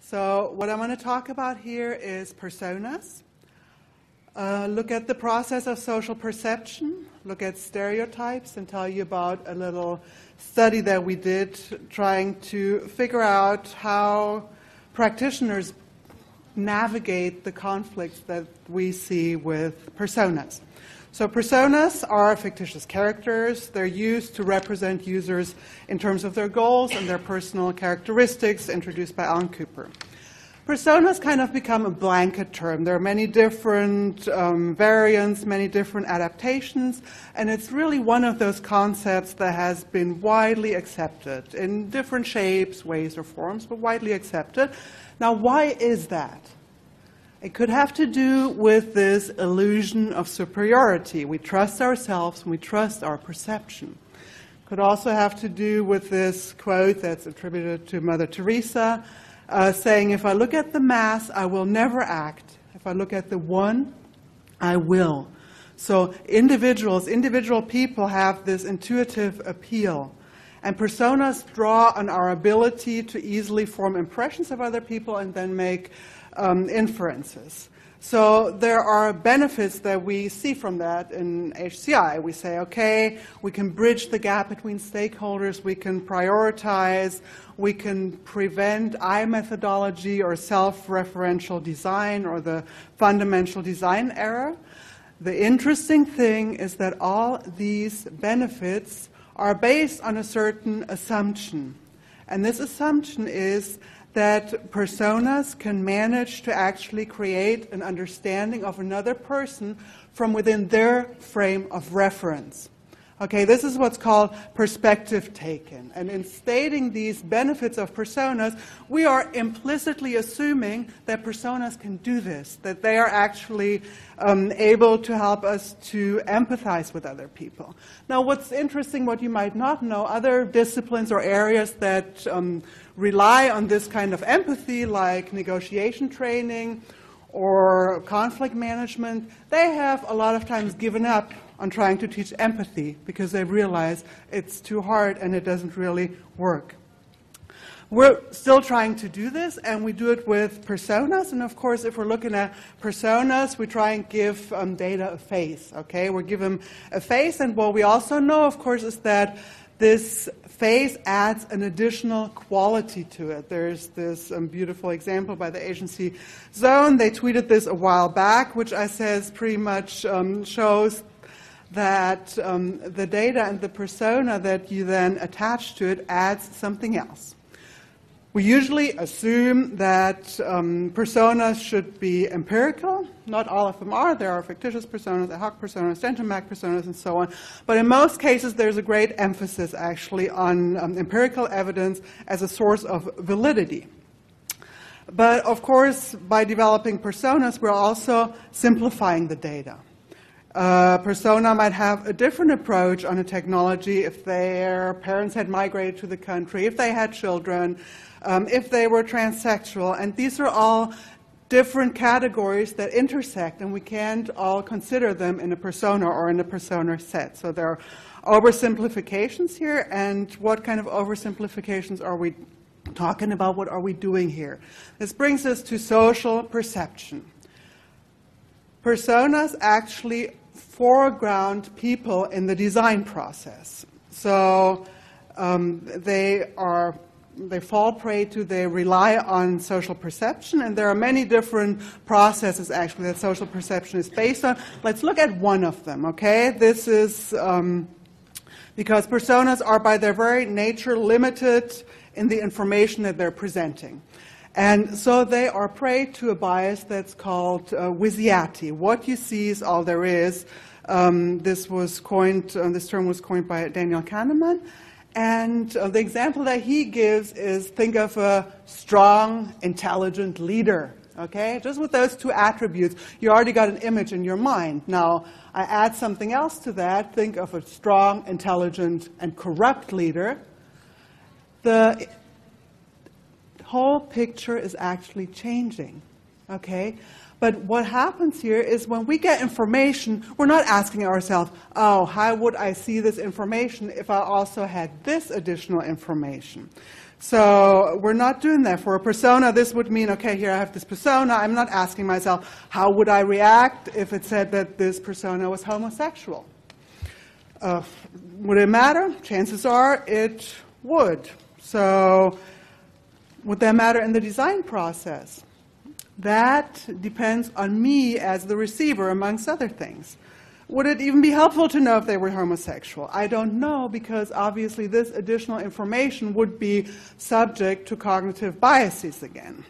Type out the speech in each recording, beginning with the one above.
So what I'm going to talk about here is personas. Uh, look at the process of social perception, look at stereotypes, and tell you about a little study that we did trying to figure out how practitioners navigate the conflicts that we see with personas. So, personas are fictitious characters. They're used to represent users in terms of their goals and their personal characteristics, introduced by Alan Cooper. Personas kind of become a blanket term. There are many different um, variants, many different adaptations, and it's really one of those concepts that has been widely accepted in different shapes, ways, or forms, but widely accepted. Now, why is that? It could have to do with this illusion of superiority. We trust ourselves and we trust our perception. It Could also have to do with this quote that's attributed to Mother Teresa, uh, saying, If I look at the mass, I will never act. If I look at the one, I will. So individuals, individual people have this intuitive appeal. And personas draw on our ability to easily form impressions of other people and then make um, inferences. So there are benefits that we see from that in HCI. We say, okay, we can bridge the gap between stakeholders, we can prioritize, we can prevent I methodology or self-referential design or the fundamental design error. The interesting thing is that all these benefits are based on a certain assumption. And this assumption is that personas can manage to actually create an understanding of another person from within their frame of reference. Okay, this is what's called perspective taken. And in stating these benefits of personas, we are implicitly assuming that personas can do this, that they are actually um, able to help us to empathize with other people. Now, what's interesting, what you might not know, other disciplines or areas that um, rely on this kind of empathy, like negotiation training or conflict management, they have a lot of times given up on trying to teach empathy because they realize it's too hard and it doesn't really work. We're still trying to do this, and we do it with personas. And of course, if we're looking at personas, we try and give um, data a face. Okay, we give them a face, and what we also know, of course, is that this face adds an additional quality to it. There's this um, beautiful example by the agency Zone. They tweeted this a while back, which I says pretty much um, shows that um, the data and the persona that you then attach to it adds something else. We usually assume that um, personas should be empirical. Not all of them are. There are fictitious personas, ad hoc personas, Stenton-Mack personas, and so on. But in most cases, there's a great emphasis actually on um, empirical evidence as a source of validity. But of course, by developing personas, we're also simplifying the data. A persona might have a different approach on a technology if their parents had migrated to the country, if they had children, um, if they were transsexual. And these are all different categories that intersect, and we can't all consider them in a persona or in a persona set. So there are oversimplifications here, and what kind of oversimplifications are we talking about? What are we doing here? This brings us to social perception. Personas actually foreground people in the design process. So um, they are they fall prey to, they rely on social perception, and there are many different processes actually that social perception is based on. Let's look at one of them, okay? This is um, because personas are by their very nature limited in the information that they're presenting. And so they are prey to a bias that's called uh, Wysiati. What you see is all there is. Um, this was coined, uh, this term was coined by Daniel Kahneman. And uh, the example that he gives is think of a strong, intelligent leader. Okay? Just with those two attributes, you already got an image in your mind. Now, I add something else to that. Think of a strong, intelligent, and corrupt leader. The whole picture is actually changing. Okay? But what happens here is when we get information, we're not asking ourselves, oh, how would I see this information if I also had this additional information? So we're not doing that. For a persona, this would mean, okay, here I have this persona. I'm not asking myself, how would I react if it said that this persona was homosexual? Uh, would it matter? Chances are it would. So would that matter in the design process? That depends on me as the receiver, amongst other things. Would it even be helpful to know if they were homosexual? I don't know because obviously this additional information would be subject to cognitive biases again.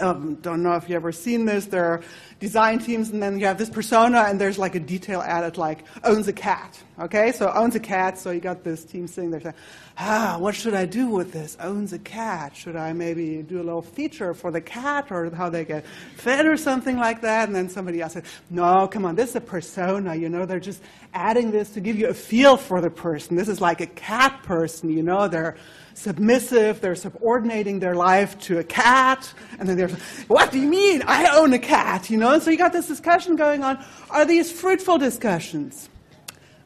Um, don't know if you've ever seen this. There are design teams, and then you have this persona, and there's like a detail added, like owns a cat. Okay, so owns a cat. So you got this team sitting there saying, "Ah, what should I do with this? Owns a cat. Should I maybe do a little feature for the cat, or how they get fed, or something like that?" And then somebody else said, "No, come on, this is a persona. You know, they're just adding this to give you a feel for the person. This is like a cat person. You know, they're." submissive, they're subordinating their life to a cat, and then they're, what do you mean? I own a cat, you know? And so you got this discussion going on. Are these fruitful discussions?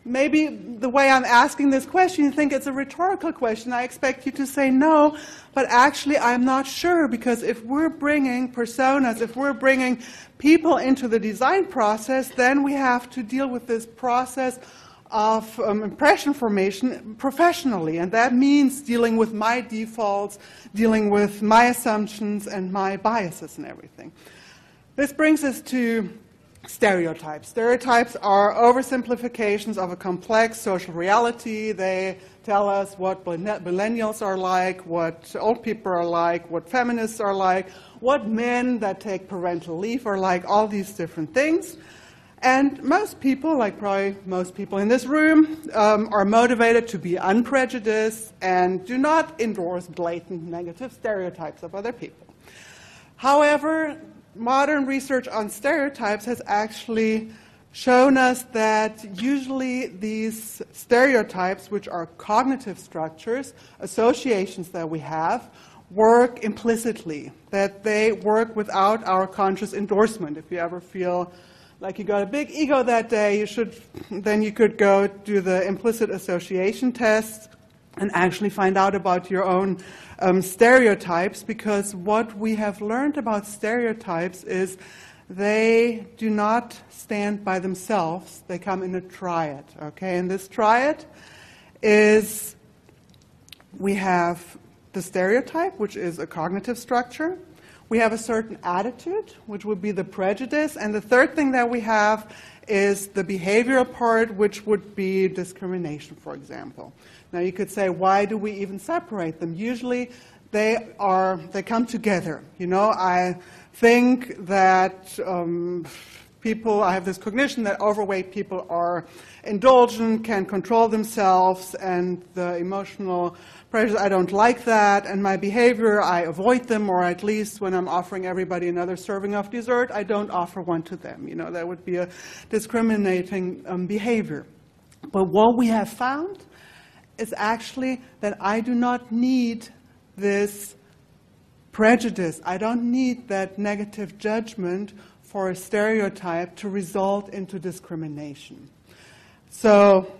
Maybe the way I'm asking this question, you think it's a rhetorical question. I expect you to say no, but actually I'm not sure because if we're bringing personas, if we're bringing people into the design process, then we have to deal with this process of um, impression formation professionally. And that means dealing with my defaults, dealing with my assumptions and my biases and everything. This brings us to stereotypes. Stereotypes are oversimplifications of a complex social reality. They tell us what millennials are like, what old people are like, what feminists are like, what men that take parental leave are like, all these different things. And most people, like probably most people in this room, um, are motivated to be unprejudiced and do not endorse blatant negative stereotypes of other people. However, modern research on stereotypes has actually shown us that usually these stereotypes, which are cognitive structures, associations that we have, work implicitly, that they work without our conscious endorsement. If you ever feel like you got a big ego that day, you should, then you could go do the implicit association test and actually find out about your own um, stereotypes because what we have learned about stereotypes is they do not stand by themselves. They come in a triad, okay? And this triad is we have the stereotype, which is a cognitive structure. We have a certain attitude, which would be the prejudice. And the third thing that we have is the behavioral part, which would be discrimination, for example. Now you could say, why do we even separate them? Usually they are, they come together. You know, I think that um, people, I have this cognition that overweight people are indulgent, can control themselves, and the emotional pressures, I don't like that, and my behavior, I avoid them, or at least when I'm offering everybody another serving of dessert, I don't offer one to them. You know, that would be a discriminating um, behavior. But what we have found is actually that I do not need this prejudice. I don't need that negative judgment for a stereotype to result into discrimination. So,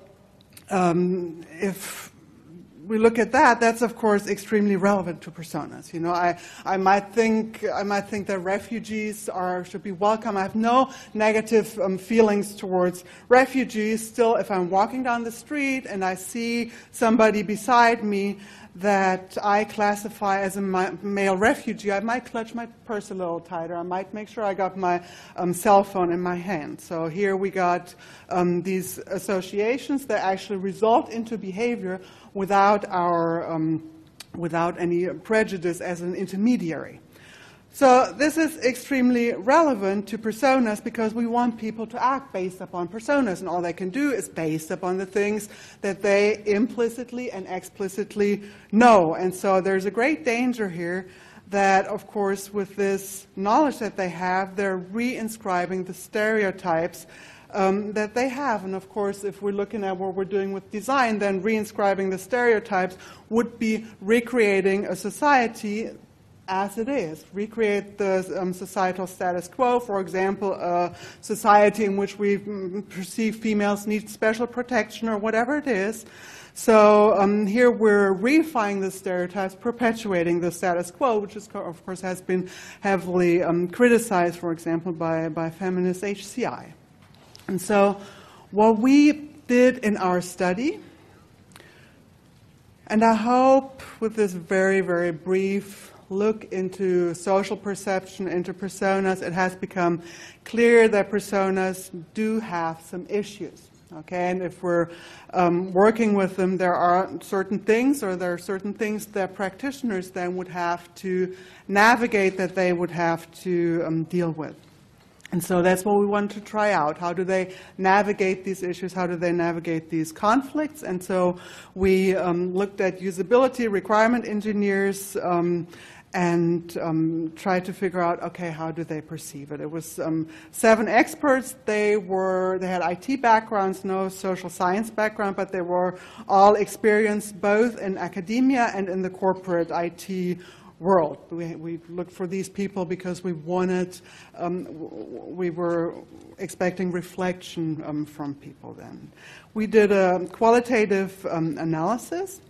um, if we look at that, that's of course extremely relevant to personas. You know, I, I might think I might think that refugees are should be welcome. I have no negative um, feelings towards refugees. Still, if I'm walking down the street and I see somebody beside me that I classify as a male refugee, I might clutch my purse a little tighter. I might make sure I got my um, cell phone in my hand. So here we got um, these associations that actually result into behavior without, our, um, without any prejudice as an intermediary. So this is extremely relevant to personas because we want people to act based upon personas, and all they can do is based upon the things that they implicitly and explicitly know. And so there's a great danger here that, of course, with this knowledge that they have, they're reinscribing the stereotypes um, that they have. And of course, if we're looking at what we're doing with design, then reinscribing the stereotypes would be recreating a society as it is. Recreate the um, societal status quo, for example, a society in which we mm, perceive females need special protection or whatever it is. So um, here we're reifying the stereotypes, perpetuating the status quo, which is, of course has been heavily um, criticized, for example, by, by feminist HCI. And so what we did in our study, and I hope with this very, very brief look into social perception, into personas, it has become clear that personas do have some issues. Okay, and if we're um, working with them, there are certain things, or there are certain things that practitioners then would have to navigate, that they would have to um, deal with. And so that's what we want to try out. How do they navigate these issues? How do they navigate these conflicts? And so we um, looked at usability, requirement engineers, um, and um, try to figure out okay how do they perceive IT? It was um, seven experts. They were they had IT backgrounds no social science background but they were all experienced both in academia and in the corporate it world. We, we looked for these people because we wanted um, we were expecting reflection um, from people then. We did a qualitative um, analysis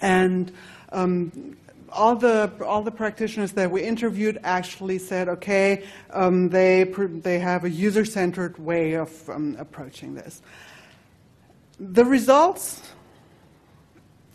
and um, all the all the practitioners that we interviewed actually said, okay, um, they they have a user-centered way of um, approaching this. The results,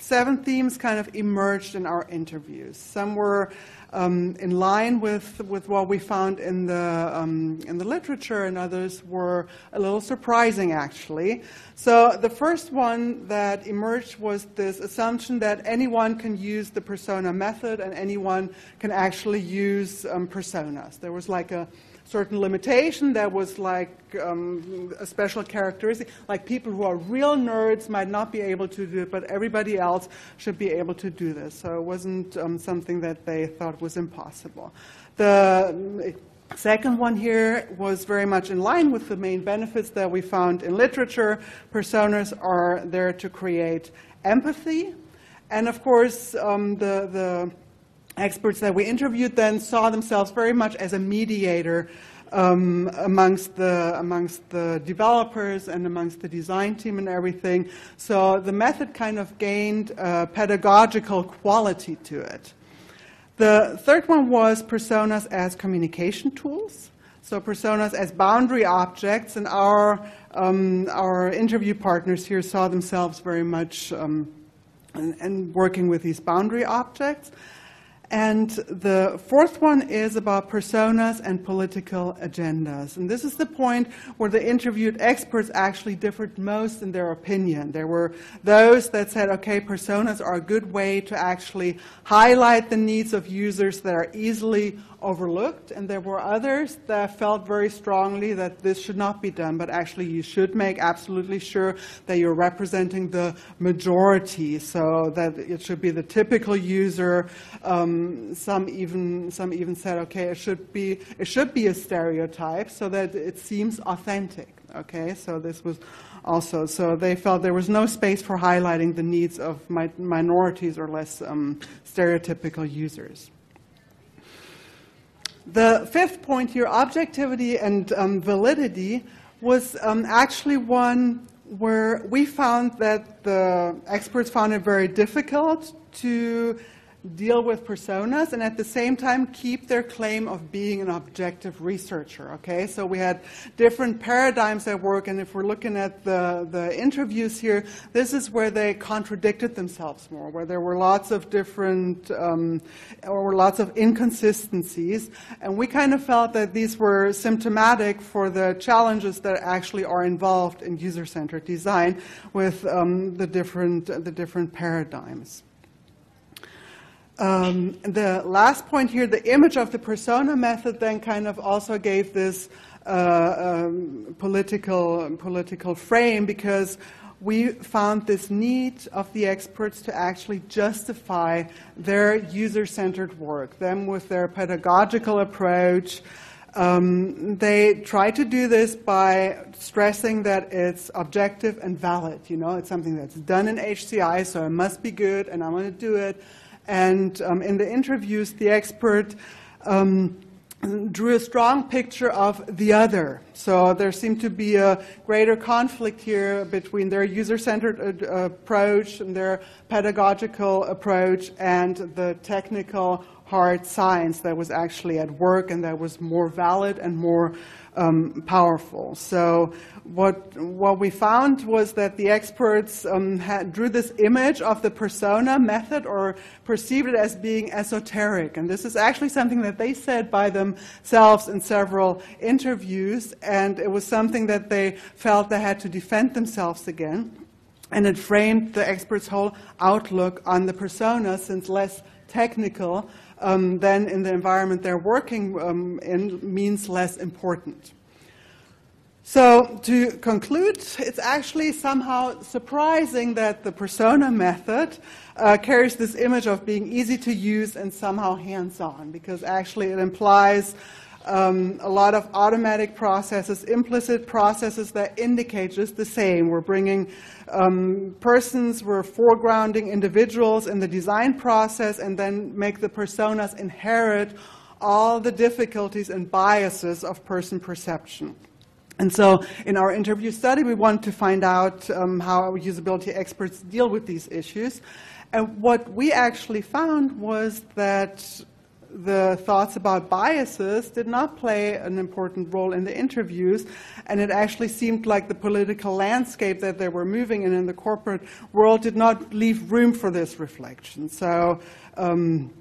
seven themes kind of emerged in our interviews. Some were um, in line with, with what we found in the, um, in the literature, and others were a little surprising, actually. So the first one that emerged was this assumption that anyone can use the persona method and anyone can actually use um, personas. There was like a certain limitation that was like um, a special characteristic. Like people who are real nerds might not be able to do it, but everybody else should be able to do this. So it wasn't um, something that they thought was impossible. The Second one here was very much in line with the main benefits that we found in literature. Personas are there to create empathy. And of course, um, the, the experts that we interviewed then saw themselves very much as a mediator um, amongst the amongst the developers and amongst the design team and everything. So the method kind of gained pedagogical quality to it. The third one was personas as communication tools. So personas as boundary objects, and our um, our interview partners here saw themselves very much um, and, and working with these boundary objects. And the fourth one is about personas and political agendas. And this is the point where the interviewed experts actually differed most in their opinion. There were those that said, okay, personas are a good way to actually highlight the needs of users that are easily overlooked, and there were others that felt very strongly that this should not be done, but actually you should make absolutely sure that you're representing the majority, so that it should be the typical user. Um, some even some even said, okay, it should be it should be a stereotype so that it seems authentic. Okay, so this was also so they felt there was no space for highlighting the needs of mi minorities or less um, stereotypical users. The fifth point here, objectivity and um, validity, was um, actually one where we found that the experts found it very difficult to deal with personas and at the same time keep their claim of being an objective researcher. Okay, so we had different paradigms at work, and if we're looking at the, the interviews here, this is where they contradicted themselves more, where there were lots of different um, or lots of inconsistencies, and we kind of felt that these were symptomatic for the challenges that actually are involved in user-centered design with um, the different the different paradigms. Um, the last point here, the image of the persona method then kind of also gave this uh, um, political, political frame because we found this need of the experts to actually justify their user-centered work, them with their pedagogical approach. Um, they try to do this by stressing that it's objective and valid. You know, it's something that's done in HCI, so it must be good, and I'm going to do it And um, in the interviews, the expert um, drew a strong picture of the other. So there seemed to be a greater conflict here between their user centered uh, approach and their pedagogical approach and the technical hard science that was actually at work and that was more valid and more um, powerful. So what what we found was that the experts um, had, drew this image of the persona method or perceived it as being esoteric, and this is actually something that they said by themselves in several interviews, and it was something that they felt they had to defend themselves again, and it framed the experts' whole outlook on the persona, since less technical um, then in the environment they're working um, in means less important. So to conclude, it's actually somehow surprising that the persona method uh, carries this image of being easy to use and somehow hands-on, because actually it implies um, a lot of automatic processes, implicit processes that indicate just the same. We're bringing um, persons, we're foregrounding individuals in the design process, and then make the personas inherit all the difficulties and biases of person perception. And so in our interview study, we want to find out um, how usability experts deal with these issues. And what we actually found was that the thoughts about biases did not play an important role in the interviews, and it actually seemed like the political landscape that they were moving in in the corporate world did not leave room for this reflection. So, um,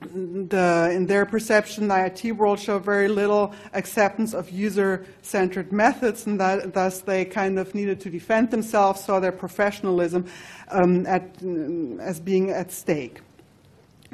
the, in their perception, the IT world showed very little acceptance of user-centered methods, and that, thus they kind of needed to defend themselves, saw their professionalism um, at, as being at stake.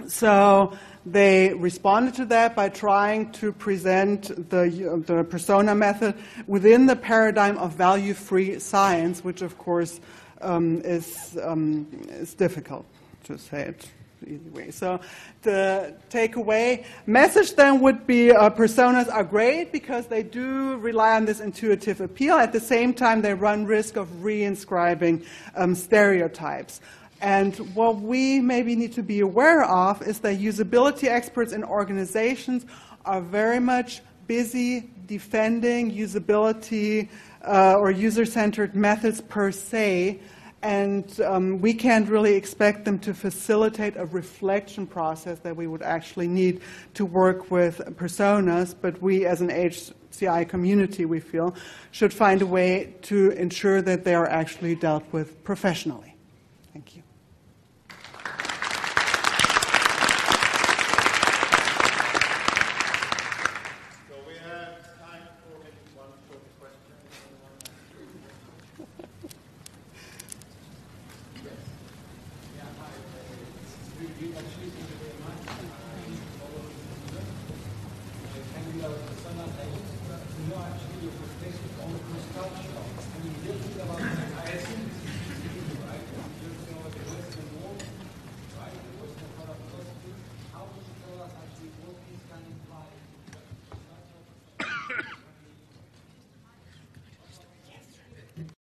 So they responded to that by trying to present the, the persona method within the paradigm of value-free science, which of course um, is, um, is difficult to say it easy way. So the takeaway message then would be uh, personas are great because they do rely on this intuitive appeal. At the same time, they run risk of reinscribing um, stereotypes. And what we maybe need to be aware of is that usability experts in organizations are very much busy defending usability uh, or user-centered methods per se, and um, we can't really expect them to facilitate a reflection process that we would actually need to work with personas, but we as an HCI community, we feel, should find a way to ensure that they are actually dealt with professionally. Thank you.